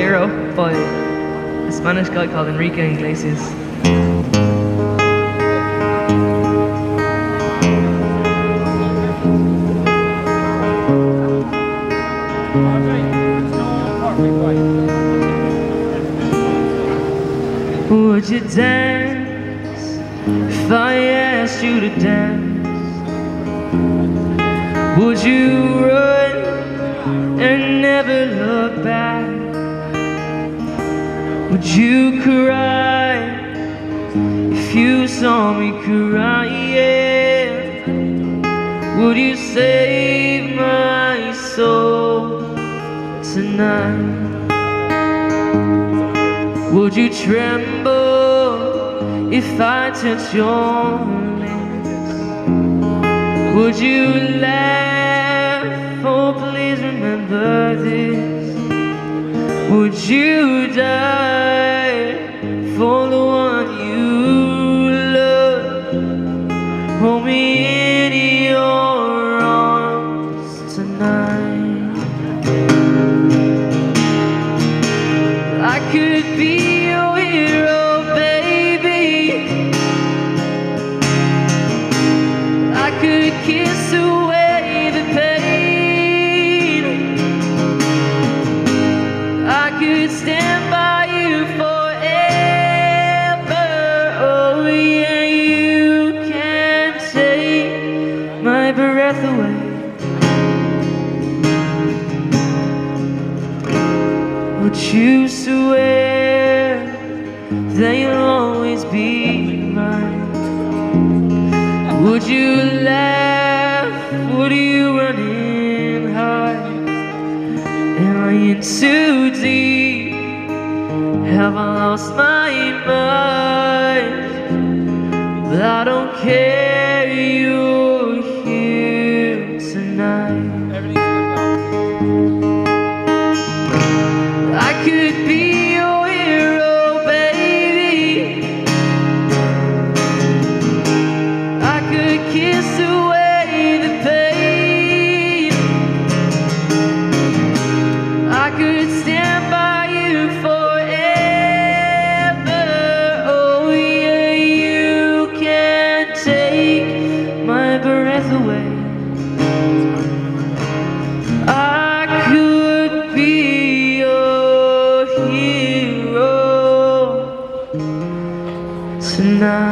By a Spanish guy called Enrique Iglesias. Would you dance if I asked you to dance? Would you run and never look back? Would you cry if you saw me crying? Would you save my soul tonight? Would you tremble if I touch your lips? Would you laugh? Oh, please remember this. Would you die for the one you love? Hold me breath away. Would you swear that you'll always be mine? Would you laugh? Would you run and hide? Am I in too deep? Have I lost my mind? But I don't care, tonight.